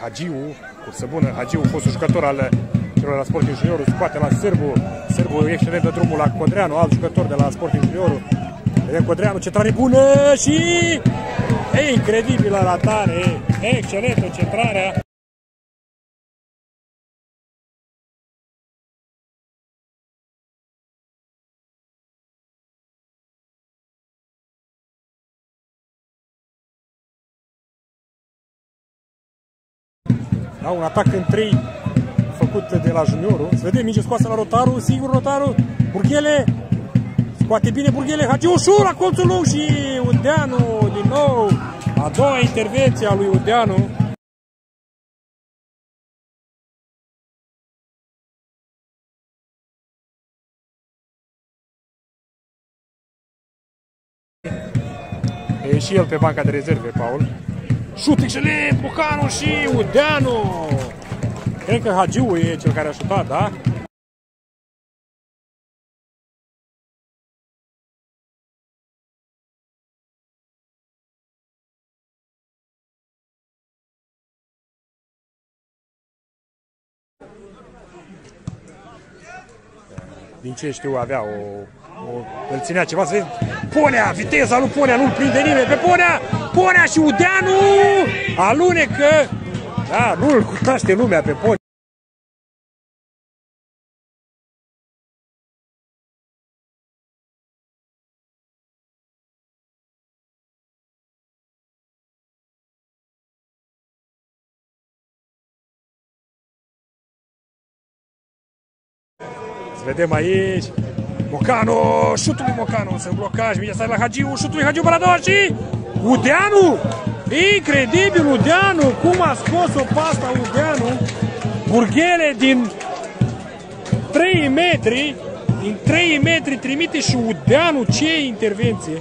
Hagiu, cursă bună, Hagiu, fostul jucător al celor la Sporting Juniorul, scoate la Sârbu, Sârbu excelent de drumul la Codreanu, alt jucător de la Sporting Juniorul. Vedem Codreanu, centrare bună și... E incredibilă ratare, excelentă centrarea. Da, un atac în 3 făcut de la juniorul. Să vedem, minge scoasă la Rotaru, sigur Rotaru. Burghele, scoate bine Burghele, Hagi ușor la colțul lung și Udeanu din nou. A doua intervenție a lui Udeanu. E și el pe banca de rezerve, Paul. Șut excelent, Bucanu și Udeanu. Cred că Hagiu e cel care a șutat, da? Din ce știu avea o, o îl ținea ceva să vezi. Ponea, viteza lui Ponea, nu-l prinde nimeni pe Ponea! Ponea și Udeanu alunecă. Da, nu-l cunoaște lumea pe Ponea. Să vedem aici. Mocano, șutul lui Mocano, să blocaj, mingea stai la Hagiu, șutul lui Hagiu Baladoa și Udeanu! Incredibil Udeanu, cum a scos-o pasta Udeanu. Burghele din 3 metri, din 3 metri trimite și Udeanu, ce intervenție!